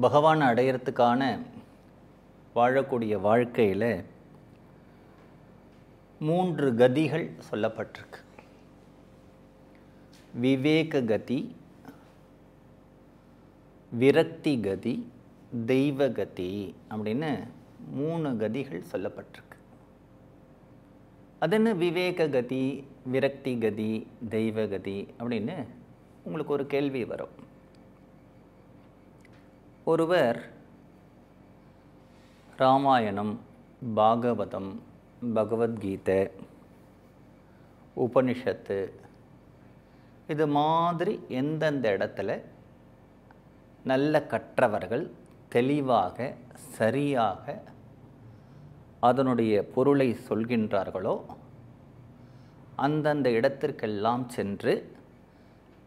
பகவான் அடையிறதுக்கான வாழக்கூடிய வாழ்க்கையில் மூன்று கதிகள் சொல்லப்பட்டிருக்கு. விவேக கதி விரக்தி கதி தெய்வ கதி அப்படின்னு மூணு கதிகள் சொல்லப்பட்டிருக்கு. அது என்ன? விவேக கதி விரக்தி கதி தெய்வ கதி அப்படின்னு உங்களுக்கு ஒரு கேள்வி வரும். ஒருவர் ராமாயணம் பாகவதம் பகவத்கீதை உபனிஷத்து இது மாதிரி எந்தெந்த இடத்துல நல்ல கற்றவர்கள் தெளிவாக சரியாக அதனுடைய பொருளை சொல்கின்றார்களோ அந்தந்த இடத்திற்கெல்லாம் சென்று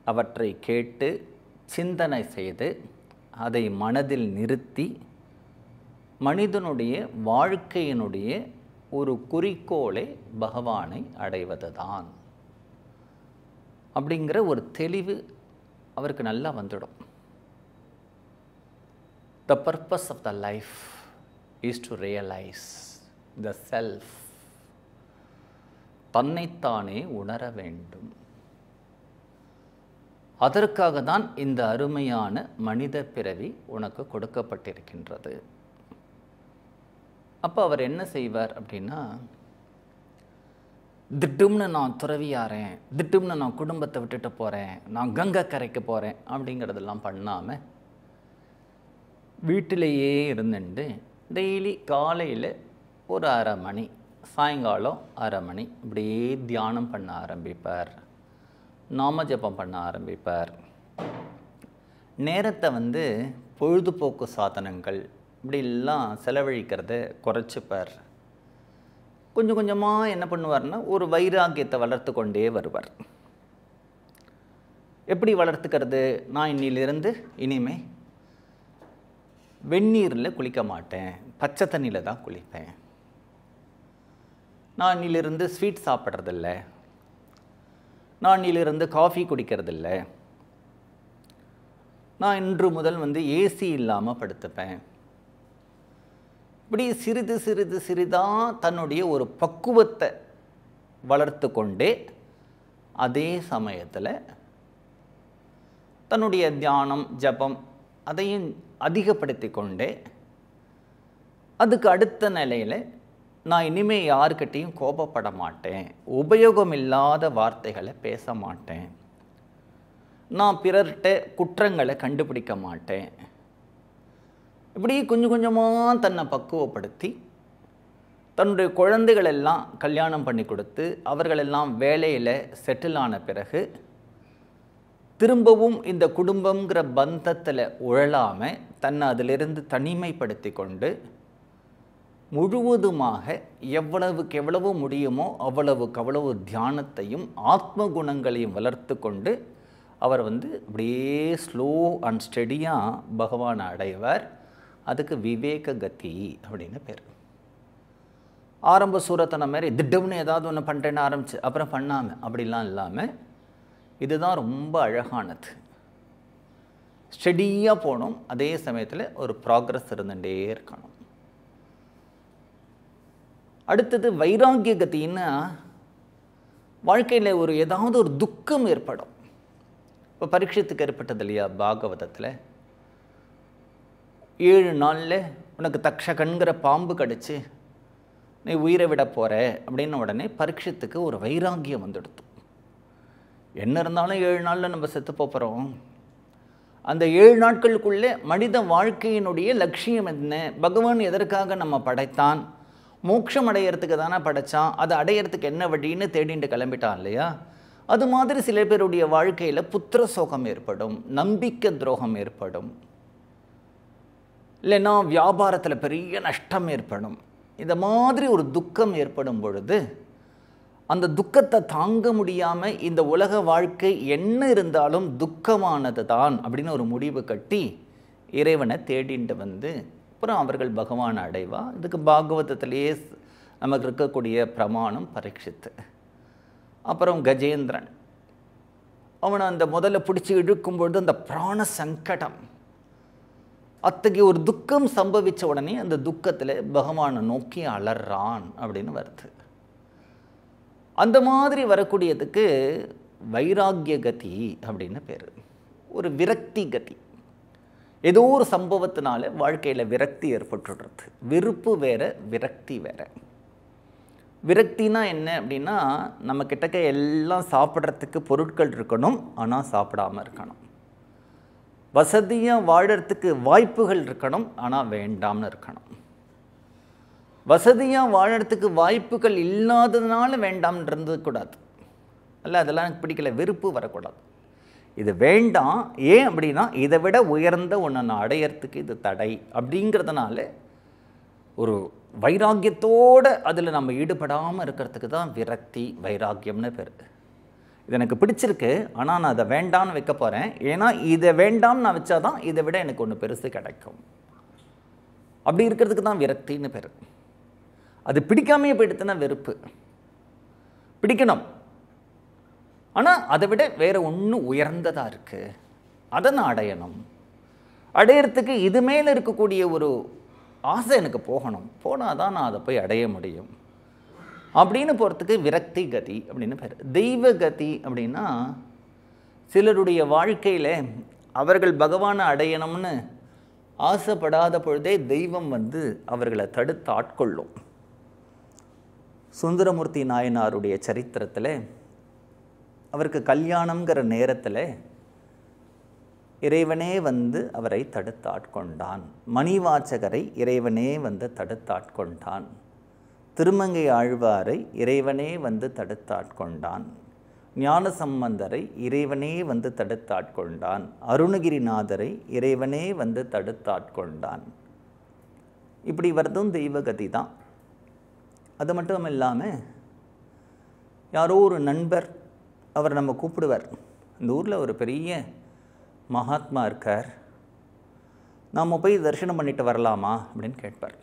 அவற்றை கேட்டு சிந்தனை செய்து அதை மனதில் நிறுத்தி மனிதனுடைய வாழ்க்கையினுடைய ஒரு குறிக்கோளை பகவானை அடைவதுதான். அப்படிங்கிற ஒரு தெளிவு அவருக்கு நல்லா வந்துடும். The purpose of the life is to realise the self தன்னைத்தானே உணர வேண்டும். அதற்காக தான் இந்த அருமையான மனித பிறவி உனக்கு கொடுக்கப்பட்டிருக்கின்றது. அப்போ அவர் என்ன செய்வார் அப்படின்னா திட்டும்னு நான் துறவியாரேன் திட்டும்னு நான் குடும்பத்தை விட்டுட்டு போகிறேன் நான் கங்கை கரைக்கு போகிறேன் அப்படிங்கிறதெல்லாம் பண்ணாமல் வீட்டிலேயே இருந்துட்டு டெய்லி காலையில் ஒரு அரை மணி சாயங்காலம் அரை மணி இப்படியே தியானம் பண்ண ஆரம்பிப்பார். நாம ஜபம் பண்ண ஆரம்பிப்பார். நேரத்தை வந்து பொழுதுபோக்கு சாதனங்கள் இப்படிலாம் செலவழிக்கிறத குறைச்சிப்பார். கொஞ்சம் கொஞ்சமாக என்ன பண்ணுவார்னா ஒரு வைராக்கியத்தை வளர்த்து கொண்டே வருவார். எப்படி வளர்த்துக்கிறது? நான் இன்னிலிருந்து இனிமே வெந்நீரில் குளிக்க மாட்டேன். பச்சை தண்ணியில் தான் குளிப்பேன். நான் இன்னிலிருந்து ஸ்வீட் சாப்பிட்றதில்ல. நான் இருந்து காஃபி குடிக்கிறதில்ல. நான் இன்று முதல் வந்து ஏசி இல்லாமல் படுத்துப்பேன். இப்படி சிறிது சிறிது சிறிதாக தன்னுடைய ஒரு பக்குவத்தை வளர்த்து கொண்டு அதே சமயத்தில் தன்னுடைய தியானம் ஜபம் அதையும் அதிகப்படுத்தி கொண்டே அதுக்கு அடுத்த நிலையில் நான் இனிமேல் யாருக்கிட்டேயும் கோபப்பட மாட்டேன். உபயோகம் இல்லாத வார்த்தைகளை பேச மாட்டேன். நான் பிறர்கிட்ட குற்றங்களை கண்டுபிடிக்க மாட்டேன். இப்படி கொஞ்சம் கொஞ்சமாக தன்னை பக்குவப்படுத்தி தன்னுடைய குழந்தைகளெல்லாம் கல்யாணம் பண்ணி கொடுத்து அவர்களெல்லாம் வேலையில் செட்டில் ஆன பிறகு திரும்பவும் இந்த குடும்பங்கிற பந்தத்தில் உழலாமல் தன்னை அதிலிருந்து தனிமைப்படுத்தி கொண்டு முழுவதுமாக எவ்வளவுக்கு எவ்வளவு முடியுமோ அவ்வளவுக்கு அவ்வளவு தியானத்தையும் ஆத்ம குணங்களையும் வளர்த்து கொண்டு அவர் வந்து அப்படியே ஸ்லோ அண்ட் ஸ்டெடியாக பகவானை அடைவார். அதுக்கு விவேக கதி அப்படின்னு பேர். ஆரம்ப சூரத்தனை மாதிரி திடம்னு ஏதாவது ஒன்று பண்ணுறேன்னு ஆரம்பிச்சு அப்புறம் பண்ணாமல் அப்படிலாம் இல்லாமல் இதுதான் ரொம்ப அழகானது. ஸ்டெடியாக போகணும் அதே சமயத்தில் ஒரு ப்ராக்ரஸ் இருந்துகிட்டே இருக்கணும் அடுத்தது வைராகிய கத்தின்னா வாழ்க்கையில் ஒரு ஏதாவது ஒரு துக்கம் ஏற்படும். இப்போ பரீட்சத்துக்கு ஏற்பட்டது இல்லையா பாகவதத்தில்? ஏழு நாளில் உனக்கு தக்ஷகண்கிற பாம்பு கடிச்சு நீ உயிரை விட போகிற அப்படின்ன உடனே பரீட்சத்துக்கு ஒரு வைராகியம் வந்துடுத்து என்ன இருந்தாலும் ஏழு நாளில் நம்ம செத்து போகிறோம் அந்த ஏழு நாட்களுக்குள்ளே மனித வாழ்க்கையினுடைய லட்சியம் என்ன? பகவான் எதற்காக நம்ம படைத்தான்? மோட்சம் அடையிறதுக்கு தானே படைத்தான் அதை அடையிறதுக்கு என்ன வழின்னு தேடிட்டு கிளம்பிட்டான் இல்லையா? அது மாதிரி சில பேருடைய வாழ்க்கையில் புத்திர சோகம் ஏற்படும் நம்பிக்கை துரோகம் ஏற்படும். இல்லைன்னா வியாபாரத்தில் பெரிய நஷ்டம் ஏற்படும். இந்த மாதிரி ஒரு துக்கம் ஏற்படும் பொழுது அந்த துக்கத்தை தாங்க முடியாமல் இந்த உலக வாழ்க்கை என்ன இருந்தாலும் துக்கமானது தான் அப்படின்னு ஒரு முடிவு கட்டி இறைவனை தேடிட்டு வந்து அப்புறம் அவர்கள் பகவான் அடைவா. இதுக்கு பாகவதத்திலேயே நமக்கு இருக்கக்கூடிய பிரமாணம் பரீட்சித்து. அப்புறம் கஜேந்திரன். அவனை அந்த முதல்ல பிடிச்சி இழுக்கும் பொழுது அந்த பிராண சங்கடம். அத்தகைய ஒரு துக்கம் சம்பவித்த உடனே அந்த துக்கத்தில் பகவானை நோக்கி அலறான் அப்படின்னு வருது. அந்த மாதிரி வரக்கூடியதுக்கு வைராக்கிய கதி அப்படின்னு பேர். ஒரு விரக்தி கதி. ஏதோ ஒரு சம்பவத்தினால வாழ்க்கையில் விரக்தி ஏற்பட்டுடுறது. விருப்பு வேற விரக்தி வேற. விரக்தினா என்ன அப்படின்னா நம்ம கிட்டக்க எல்லாம் சாப்பிட்றதுக்கு பொருட்கள் இருக்கணும் ஆனால் சாப்பிடாம இருக்கணும். வசதியாக வாழறதுக்கு வாய்ப்புகள் இருக்கணும் ஆனால் வேண்டாம்னு இருக்கணும். வசதியாக வாழறதுக்கு வாய்ப்புகள் இல்லாததுனால வேண்டாம்னு இருந்தக்கூடாது அல்ல அதெல்லாம் எனக்கு பிடிக்கல. வெறுப்பு வரக்கூடாது. இது வேண்டாம் ஏன் அப்படின்னா இதை விட உயர்ந்த ஒன்று நான் அடையறதுக்கு இது தடை அப்படிங்கிறதுனால ஒரு வைராக்கியத்தோடு அதில் நம்ம ஈடுபடாமல் இருக்கிறதுக்கு தான் விரக்தி வைராக்கியம்னு பேர். இது எனக்கு பிடிச்சிருக்கு ஆனால் நான் அதை வேண்டாம்னு வைக்க போகிறேன் ஏன்னா இதை வேண்டாம்னு நான் வச்சாதான் இதை விட எனக்கு ஒன்று பெருசு கிடைக்கும். அப்படி இருக்கிறதுக்கு தான் விரக்தின்னு பேர். அது பிடிக்காமையே போயிடுத்துனா வெறுப்பு. பிடிக்கணும். ஆனால் அதை விட வேறு ஒன்று உயர்ந்ததாக இருக்குது அதை நான் அடையணும். அடையிறதுக்கு இது மேலே இருக்கக்கூடிய ஒரு ஆசை எனக்கு போகணும். போனால் தான் நான் அதை போய் அடைய முடியும். அப்படின்னு போகிறதுக்கு விரக்தி கதி அப்படின்னு பேர். தெய்வ கதி அப்படின்னா சிலருடைய வாழ்க்கையில் அவர்கள் பகவானை அடையணும்னு ஆசைப்படாத பொழுதே தெய்வம் வந்து அவர்களை தடுத்து ஆட்கொள்ளும். சுந்தரமூர்த்தி நாயனாருடைய சரித்திரத்தில் அவருக்கு கல்யாணங்கிற நேரத்தில் இறைவனே வந்து அவரை தடுத்தாட்கொண்டான். மணிவாச்சகரை இறைவனே வந்து தடுத்தாட்கொண்டான். திருமங்கை ஆழ்வாரை இறைவனே வந்து தடுத்தாட்கொண்டான். ஞான சம்பந்தரை இறைவனே வந்து தடுத்தாட்கொண்டான். அருணகிரிநாதரை இறைவனே வந்து தடுத்தாட்கொண்டான். இப்படி வரதும் தெய்வகதி தான். அது மட்டும் இல்லாமல் யாரோ ஒரு நண்பர் அவர் நம்ம கூப்பிடுவார். இந்த ஊரில் ஒரு பெரிய மகாத்மா இருக்கார். நாம் போய் தரிசனம் பண்ணிட்டு வரலாமா அப்படின்னு கேட்பார்.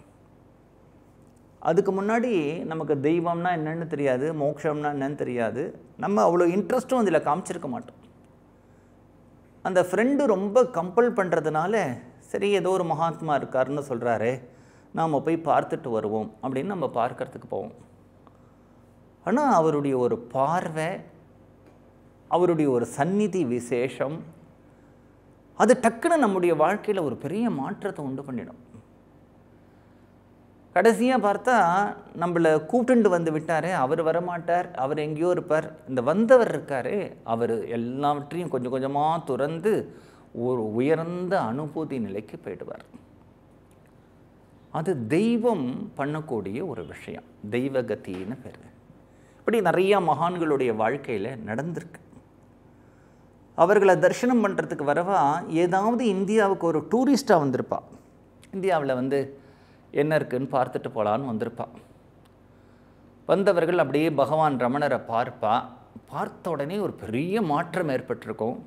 அதுக்கு முன்னாடி நமக்கு தெய்வம்னா என்னென்னு தெரியாது மோட்சம்னா என்னன்னு தெரியாது. நம்ம அவ்வளோ இன்ட்ரெஸ்ட்டும் அதில் காமிச்சிருக்க மாட்டோம். அந்த ஃப்ரெண்டு ரொம்ப கம்பல் பண்ணுறதுனால சரி ஏதோ ஒரு மகாத்மா இருக்காருன்னு சொல்கிறாரு நாம் போய் பார்த்துட்டு வருவோம் அப்படின்னு நம்ம பார்க்கறதுக்கு போவோம். ஆனால் அவருடைய ஒரு பார்வை அவருடைய ஒரு சந்நிதி விசேஷம் அது டக்குன்னு நம்முடைய வாழ்க்கையில் ஒரு பெரிய மாற்றத்தை உண்டு பண்ணிடும். கடைசியாக பார்த்தா நம்மளை கூப்பிட்டுண்டு வந்து விட்டாரே அவர் வரமாட்டார் அவர் எங்கேயோ இருப்பார். இந்த வந்தவர் இருக்காரே அவர் எல்லாவற்றையும் கொஞ்சம் கொஞ்சமாக துறந்து ஒரு உயர்ந்த அனுபூதி நிலைக்கு போயிடுவார். அது தெய்வம் பண்ணக்கூடிய ஒரு விஷயம் தெய்வகத்தின்னு பேர். இப்படி நிறையா மகான்களுடைய வாழ்க்கையில் நடந்திருக்கு. அவர்களை தரிசனம் பண்ணுறதுக்கு வரவா ஏதாவது இந்தியாவுக்கு ஒரு டூரிஸ்ட்டாக வந்திருப்பா. இந்தியாவில் வந்து என்ன இருக்குன்னு பார்த்துட்டு போகலான்னு வந்திருப்பா. வந்தவர்கள் அப்படியே பகவான் ரமணரை பார்ப்பா. பார்த்த உடனே ஒரு பெரிய மாற்றம் ஏற்பட்டிருக்கும்.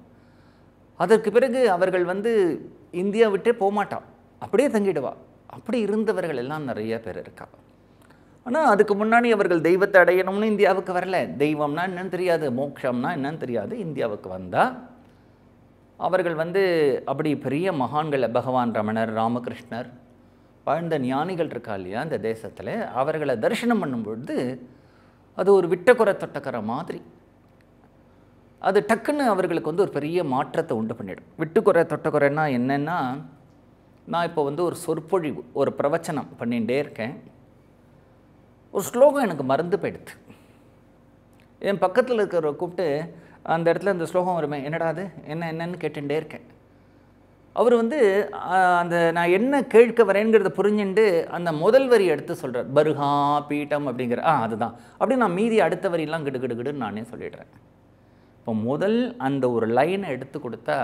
அதற்கு பிறகு அவர்கள் வந்து இந்தியா விட்டே போகமாட்டான் அப்படியே தங்கிடுவா. அப்படி இருந்தவர்கள் எல்லாம் நிறைய பேர் இருக்கா. ஆனால் அதுக்கு முன்னாடி அவர்கள் தெய்வத்தை அடையணும்னு இந்தியாவுக்கு வரல. தெய்வம்னா என்னன்னு தெரியாது மோட்சம்னா என்னன்னு தெரியாது. இந்தியாவுக்கு வந்தால் அவர்கள் வந்து அப்படி பெரிய மகான்களை பகவான் ரமணர் ராமகிருஷ்ணர் வாழ்ந்த ஞானிகள் இருக்கா இல்லையா அந்த தேசத்தில் அவர்களை தரிசனம் பண்ணும்பொழுது அது ஒரு விட்டக்குறை தொட்டக்கரை மாதிரி. அது டக்குன்னு அவர்களுக்கு வந்து ஒரு பெரிய மாற்றத்தை உண்டு பண்ணிடும். விட்டுக்குறை தொட்டக்குறைன்னா என்னென்னா நான் இப்போ வந்து ஒரு சொற்பொழிவு ஒரு பிரவச்சனம் பண்ணிகிட்டே இருக்கேன். ஒரு ஸ்லோகம் எனக்கு மறந்து போயிடுது. என் பக்கத்தில் இருக்கிறவரை கூப்பிட்டு அந்த இடத்துல அந்த ஸ்லோகம் வருமே என்னடா அது? என்ன என்னன்னு கேட்டுட்டே இருக்கேன். அவர் வந்து அந்த நான் என்ன கேட்க வரேங்கிறத புரிஞ்சுண்டு அந்த முதல் வரி எடுத்து சொல்கிறார் பருகா பீட்டம் அப்படிங்கிற ஆ அதுதான். அப்படி நான் மீதி அடுத்த வரியெல்லாம் கிடு நானே சொல்லிடுறேன். இப்போ முதல் அந்த ஒரு லைனை எடுத்து கொடுத்தா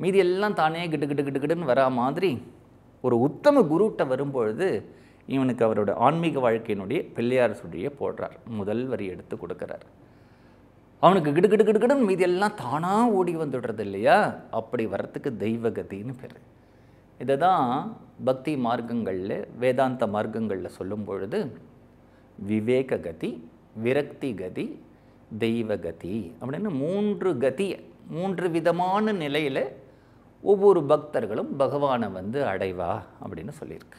மீதி எல்லாம் தானே கிடு கிடு கிடு கிடுன்னு வரா மாதிரி ஒரு உத்தம குருட்ட வரும்பொழுது இவனுக்கு அவரோட ஆன்மீக வாழ்க்கையினுடைய பிள்ளையார் சுழியை போடுறார். முதல் வரி எடுத்து கொடுக்குறார். அவனுக்கு கிடு கிடு கிடுகிடுன்னு மீதி எல்லாம் தானாக ஓடி வந்துடுறது இல்லையா? அப்படி வரத்துக்கு தெய்வகதின்னு பேர். இதை தான் பக்தி மார்க்கங்களில் வேதாந்த மார்க்கங்களில் சொல்லும் பொழுது விவேக கதி விரக்தி கதி தெய்வகதி அப்படின்னு மூன்று கதி மூன்று விதமான நிலையில் ஒவ்வொரு பக்தர்களும் பகவானை வந்து அடைவா அப்படின்னு சொல்லியிருக்கு.